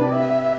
Música